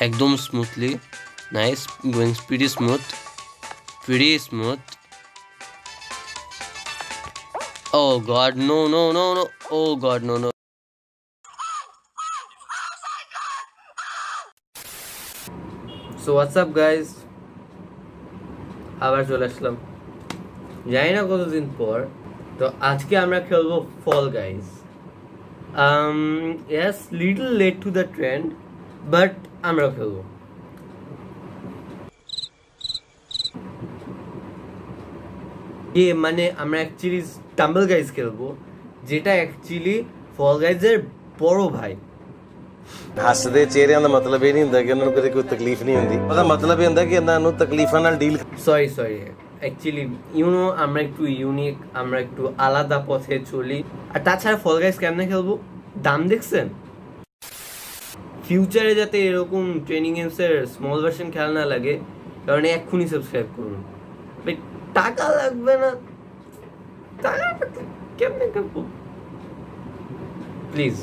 একদম smoothly nice going pretty smooth pretty smooth Oh god, no, no, no, no. Oh god, no, no. So WhatsApp guys আবার চলে আসলাম জানি না কতদিন পর তো আজকে আমরা খেলবো fall guys yes little late to the trend but আমরা খেলব এ মানে আমরা অ্যাকচুয়ালি টাম্বল গাইজ খেলব যেটা অ্যাকচুয়ালি ফল গাইজের বড় ভাই। ਹੱਸਦੇ ਚਿਹਰਿਆਂ ਦਾ ਮਤਲਬ ਇਹ ਨਹੀਂ ਹੁੰਦਾ ਕਿ ਉਹਨਾਂ ਨੂੰ ਕਦੇ ਕੋਈ ਤਕਲੀਫ ਨਹੀਂ ਹੁੰਦੀ ਉਹਦਾ ਮਤਲਬ ਇਹ ਹੁੰਦਾ ਕਿ ਇਹਨਾਂ ਨੂੰ ਤਕਲੀਫਾਂ ਨਾਲ deal sorry sorry actually you know আমরা একটু ইউনিক আমরা একটু আলাদা পথে চলি। আর তাছাড়া ফল গাইজ কেমনে খেলব? দাম দেখছেন? ফিউচারে যাতে এরকম ট্রেনিং গেমসের স্মল ভার্সন খেলা না লাগে কারণ এক্ষুনি সাবস্ক্রাইব করুন ভাই টাকা লাগবে না টাকা কেমনে খেলবো please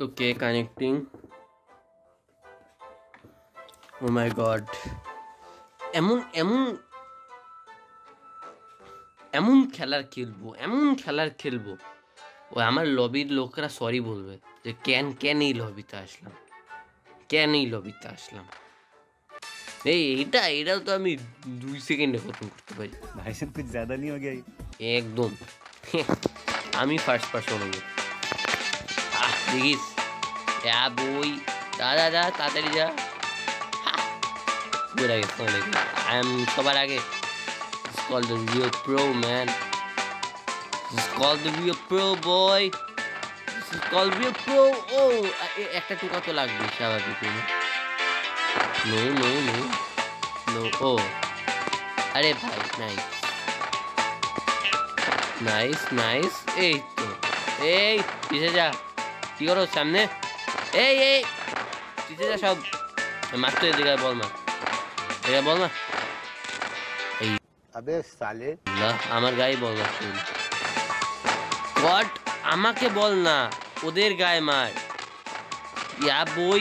Okay, connecting. Oh my god. এমন এমন এমন খেলার খেলব এমন খেলার খেলব। ও আমার লবির লোকরা সরি বলবে যে কেন কেন এই লবিতে আসলাম? কেন এই লবিতে আসলাম? এই এটা এটাও তো আমি দুই সেকেন্ডে খতম করতে পারি। ভাই সব কিছু জ্যাদা নিয়ে গে একদম। আমি ফার্স্ট পার্সন হব। দেখিস। যা বই দাদা যা তাড়াতাড়ি যা। আই এম সবার আগে। Called the real pro, man. This is called the real pro, boy. This is called real pro. Oh একটা টুকা তো লাগবে স্বাভাবিক নো নো নো নো ও। আরে ভাই নাই নাইস নাইস এই তো। এই, পিছে যা। কি করো সামনে? এই এই। পিছে যা সব। মার তো এদিকে বল মা। এদিকে বল মা। अबे साले না আমার গায়ে বল না তুই হোয়াট আমাকে বল না ওদের গায়ে মার ইয়া বই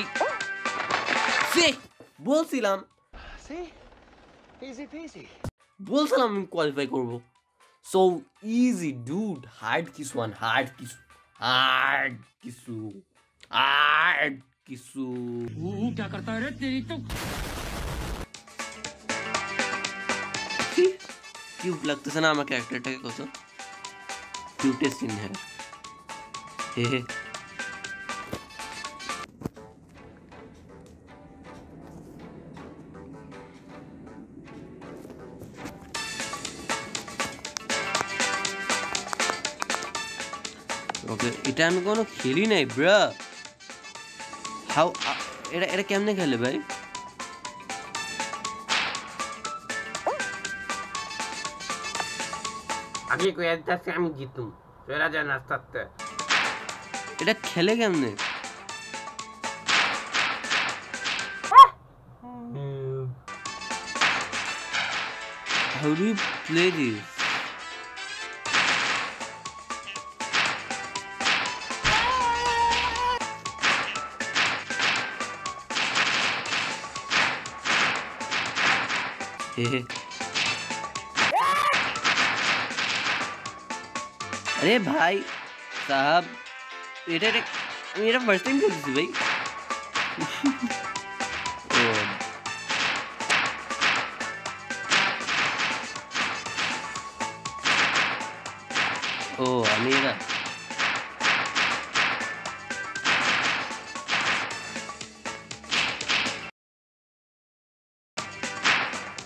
সে বলছিলাম বলছিলাম আমি কোয়ালিফাই করবো সো ইজি ডুড হার্ড কিছু আন হার্ড কিছু হার্ড কিছু হার্ড কিছু কিউট লাগতেছে না আমার ক্যারেক্টারটাকে কত কিউটেস্ট ইন হ্যাঁ হে হে ওকে এটা আমি কোনো খেলি নাই ব্রা হাউ এটা এটা কেমনে খেলে ভাই আমি কয়ে যাচ্ছি আমি জিতুম। চলে যায় নাস্তা আস্তে এটা খেলে কেমনে? How do you play this? हे अरे भाई साहब मेरा फ़र्स्ट टाइम कर भाई ओ अमीरा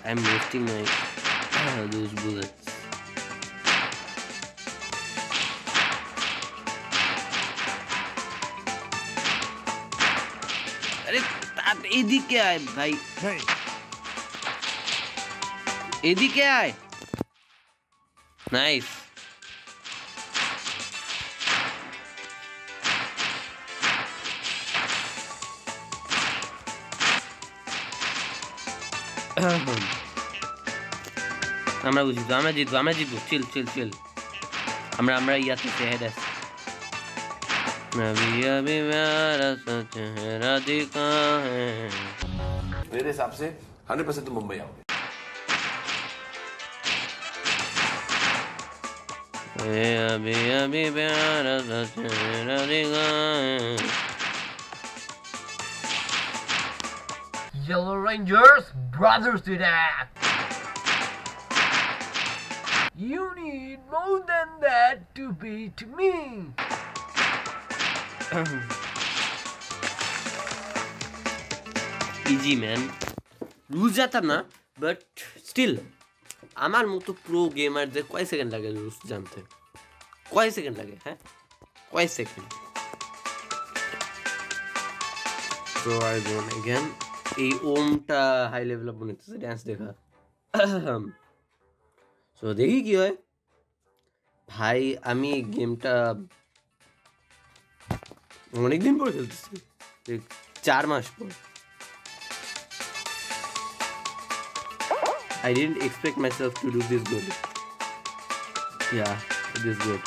I'm wasting my uh, those bullets. আরে তা- এদিকে আয় ভাই এদিকে আয় নাইস আমরা বুঝিত আমরা জিতবো আমরা জিতবো চিল চিল চিল আমরা আমরা ইয়াতে চেহারা আছি अभी अभी मेरा सा चेहरा दिखा है मेरे हिसाब से हंड्रेड परसेंट तुम मुंबई आओगे ए अभी अभी प्यारा सा चेहरा दिखा है Yellow Rangers, brothers to that. You need more than that to beat me. Easy man রুজ জাতা না বাট স্টিল আমার মতো প্রো গেমারদের কয় সেকেন্ড লাগে রুজ জানতে? কয় সেকেন্ড লাগে হ্যাঁ? কয় সেকেন্ড তো আই গোন এগেন এই ওমটা হাই লেভেল আপ বানাইতেছে ড্যান্স দেখা। সো দেখি কি হয়। ভাই, আমি গেমটা অনেকদিন পর খেলতেছি চার মাস পর I didn't expect myself to do this good. Yeah, this good.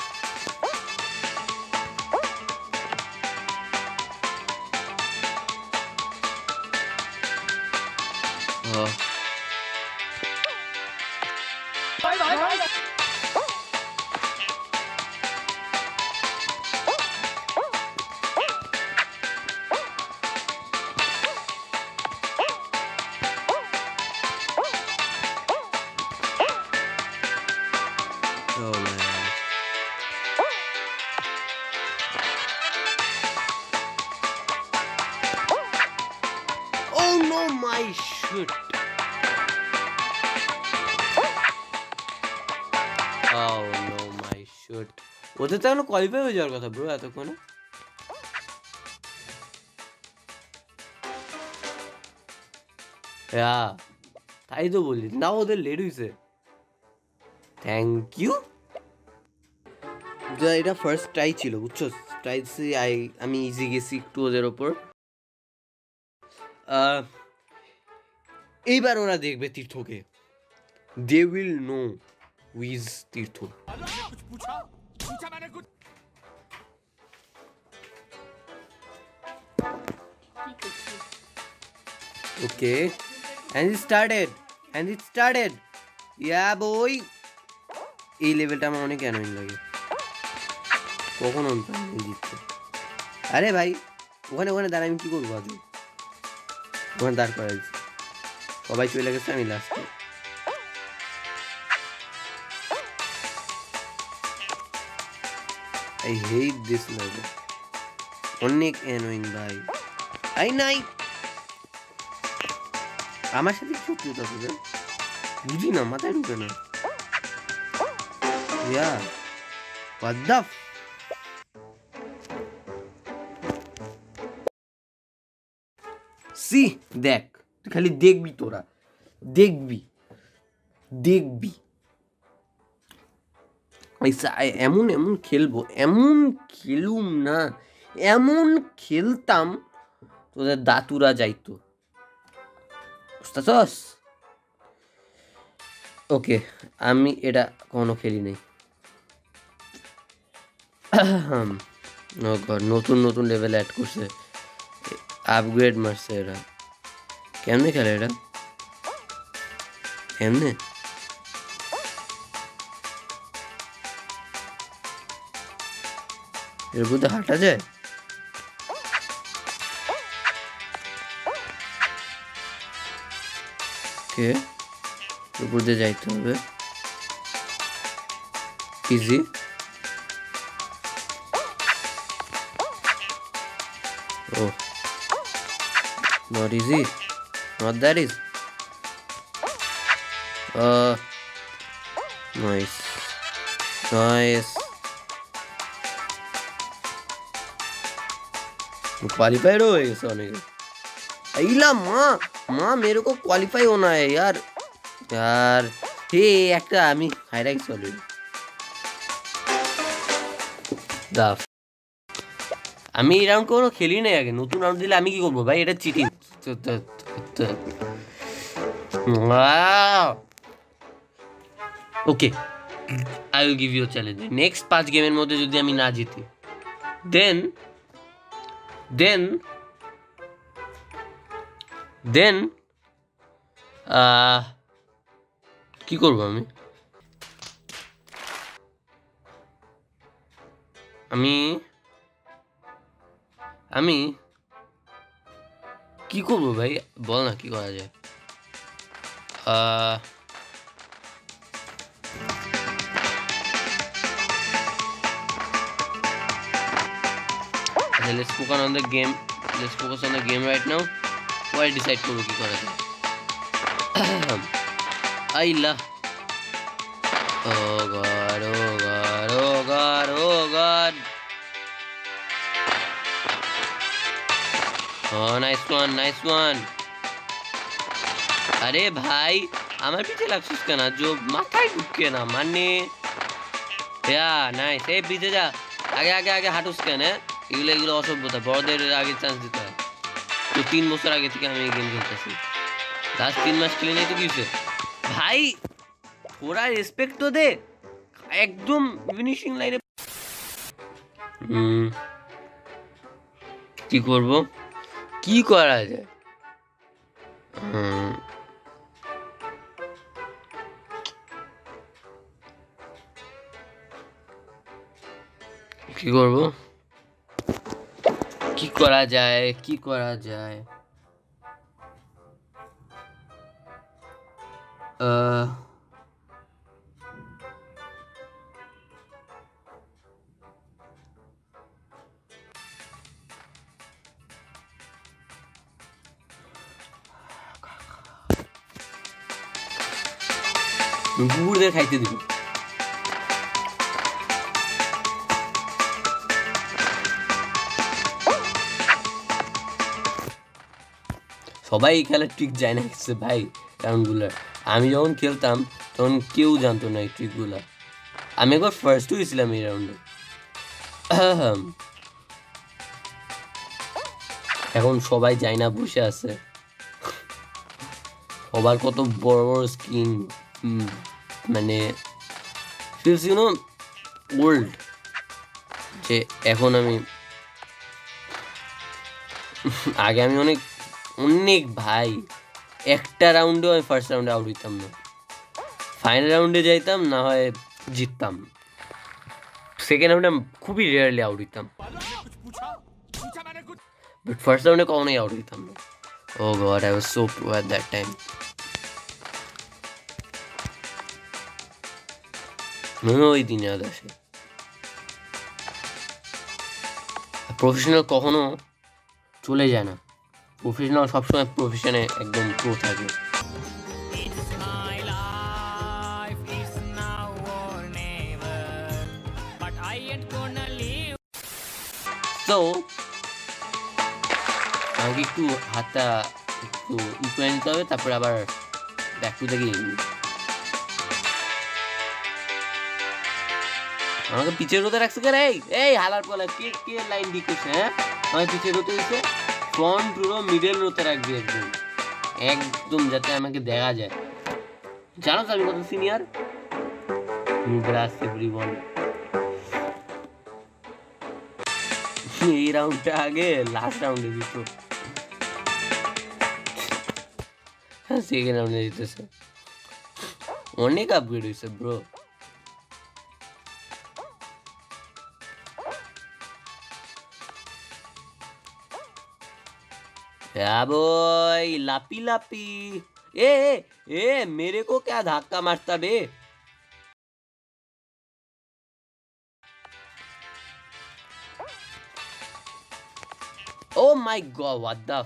Oh. Oh no, my shit. ওদের তো এখনও কোয়ালিফাই হয়ে যাওয়ার কথা ব্রো এতক্ষণে? হ্যাঁ তাই তো বলি না ওদের লেট হয়েছে থ্যাংক ইউ এটা ফার্স্ট ট্রাই ছিল বুঝছ? ট্রাই আই আমি ইজি গেছি একটু ওদের ওপর। এইবার ওরা দেখবে তীর্থকে। They will know with Tirtha okay and it started and it started yeah বই এই লেভেলটা আমার অনেক অ্যানোয়িং লাগে। কখন অন্তর জিতছে আরে ভাই, ওখানে ওখানে দাঁড়া আমি কী করব আজ ওখানে দাঁড় করা দিচ্ছি সবাই চলে গেছে, আমি লাস্টে I hate this level. অনেক অ্যানোয়িং ভাই আই নাই আমার সাথে শত্রু তাদের বুঝি না মাথায় ঢুকে না ইয়া What the f সি দেখ তুই খালি দেখবি তোরা দেখবি দেখবি এমন এমন খেলব, এমন খেলুম না, এমন খেলতাম তোদের দাতুরা যাইতো। ওকে, আমি এটা কোনো খেলি নাই। নতুন নতুন লেভেল অ্যাড করছে। আপগ্রেড মারছে এরা। কেমনে খেলে এটা? কেমনে? এর মধ্যে হাঁটা যায়? উপর দিয়ে যাইতে হবে। Easy oh not easy not that is nice qualified हो गए सोने के अइला माँ माँ मेरे को क्वालिफाई होना है यार यार हे একটা আমি হাইরাইট চলে দাফ আমি এই রাউন্ড কোনো খেলি নাই আগে নতুন রাউন্ড দিলে আমি কি করবো ভাই এটা cheating okay I will give you challenge next পাঁচ গেমের মধ্যে যদি আমি না জিতি দেন দেন দেন কি করব আমি? আমি আমি কি করব ভাই? বল না, কি করা যায়? আহ, আচ্ছা let's focus on the game let's focus on the game right now পরে ডিসাইড করবো কি করা যায় আইলা oh god oh god oh god oh god oh nice one nice one আরে ভাই আমার পিছে লাগছিস কেন জো মাথায় ঢুকে না মানে ইয়া নাইস এই পিছে যা আগে আগে আগে হাঁটুস কেন হ্যাঁ? এগুলো এগুলো অসভ্যতা। বড়দের আগে চান্স দিতে হয়। তো তিন বছর আগে থেকে আমি এই গেম খেলতেছি। লাস্ট তিন মাস খেলে নেই তো কি ভাই ওরা রেসপেক্ট তো দে। একদম ফিনিশিং লাইনে কি করব? কি করা যায়? কি করব? কি করা যায় কি করা যায় আহ কুকুরদের খাইতে দিবি সবাই এই খেলার ট্রিক যায় না কিছু ভাই রাউন্ডগুলো আমি যখন খেলতাম, তখন কেউ জানতো না এই ট্রিকগুলো আমি একবার ফার্স্ট হয়েছিলাম এই রাউন্ডে এখন সবাই যায় না, বসে আছে। সবার কত বড় বড় স্ক্রিন মানে ওল্ড যে এখন আমি, আগে আমি অনেক অনেক ভাই। একটা রাউন্ডেও আমি ফার্স্ট রাউন্ডে আউট হইতাম না। ফাইনাল রাউন্ডে যাইতাম, না হয় জিততাম। সেকেন্ড রাউন্ডে আমি খুবই রেয়ারলি আউট হইতাম। বাট ফার্স্ট রাউন্ডে কখনোই আউট হইতাম না। ও god I was so pro at that time মনে ওই দিনে আদ আসে। প্রফেশনাল কখনো চলে যায় না। প্রফেশনাল সবসময় প্রফেশনে একদম প্রো থাকে. তো আমাকে একটু হাতটা একটু ই করে নিতে হবে তারপরে আবার ব্যাক টু দ্য গেম আমাকে পিছে রোতে রাখছে কে রে এই এই হালার পলা কে কে লাইন দিতেছে হ্যাঁ? আমাকে পিছে রোতে দিছে? ফ্রন্ট রো মিডল রোতে রাখবি একদম একদম যাতে আমাকে দেখা যায় জানো তো আমি কত সিনিয়র গ্রাস এভরিওয়ান এই রাউন্ডটা আগে লাস্ট রাউন্ডে দিত সেকেন্ড রাউন্ডে দিতেছে অনেক আপগ্রেড হয়েছে ব্রো क्या बोय लापी लापी। ए, ए ए मेरे को क्या धक्का मारता बे? ओ my god what the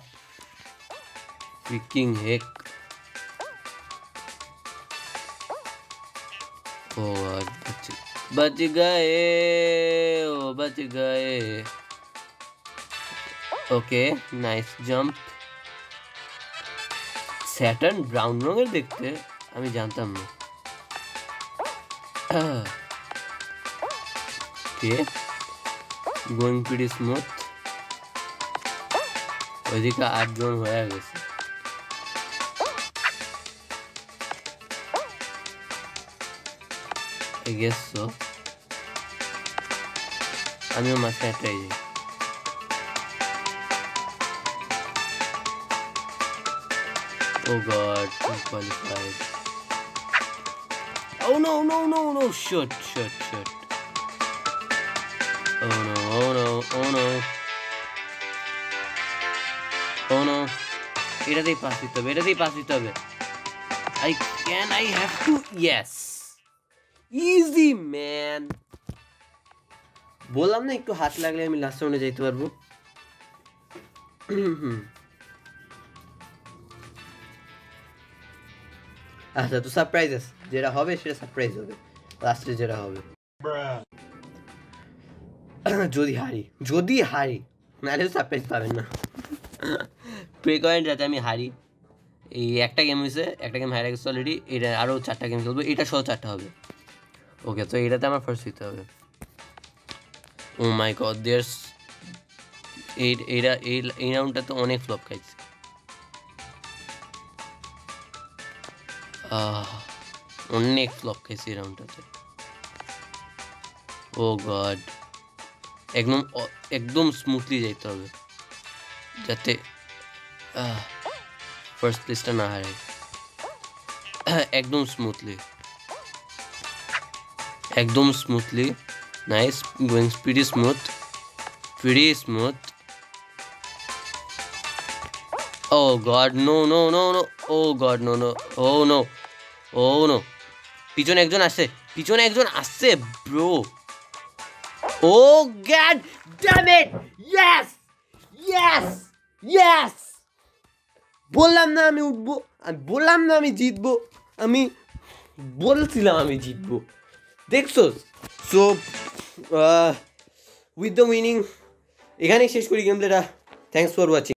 freaking heck oh बच बच गए ओ बच गए। okay nice jump Saturn brown রঙের দেখতে আমি জানতাম না কে গোয়িং প্রিটি স্মুথ ওইদিকে আটজন হয়ে গেছে আই গেস সো আমিও মাঝখানে ট্রাই যাই Oh god, I'm qualified. Oh no, no, no, no, shit, shit, shit. Oh no, oh no, oh no. Oh no. এটাতেই পাস দিতে হবে এটাতেই পাস দিতে হবে I can I have to yes easy man বললাম না একটু হাত লাগলে আমি লাস্ট রাউন্ডে যাইতে পারবো আচ্ছা তো সারপ্রাইজ যেটা হবে সেটা সারপ্রাইজ হবে। লাস্টে যেটা হবে। যদি হারি যদি হারি, নাহলে সারপ্রাইজ পাবেন না। প্রে করেন যাতে আমি হারি, এই একটা গেম হয়েছে, একটা গেম হারিয়ে গেছে অলরেডি এটা আরও চারটা গেম খেলব, এটা সহ চারটা হবে। ওকে তো এটাতে আমার ফার্স্ট দিতে হবে। ও মাই গড দেয়ার্স এই এইটা এই এই রাউন্ডটা তো অনেক ফ্লপ খাইছে। আহ, অনেক ফ্লপ খাইছে এই রাউন্ডটাতে ও গড একদম অ- একদম স্মুথলি যাইতে হবে যাতে ফার্স্ট প্লেসটা না হারাই একদম স্মুথলি একদম smoothly nice going pretty smooth pretty smooth Oh god, no, no, no, no. Oh god, no, no. Oh no. Oh no. পিছনে একজন আসছে। পিছনে একজন আসছে bro oh god damn it yes yes yes বললাম না আমি উঠবো, আমি বললাম না আমি জিতবো, আমি বলছিলাম আমি জিতবো। দেখছ? সো উইথ দ্য উইনিং এখানেই শেষ করি গেম প্লেটা থ্যাংকস ফর ওয়াচিং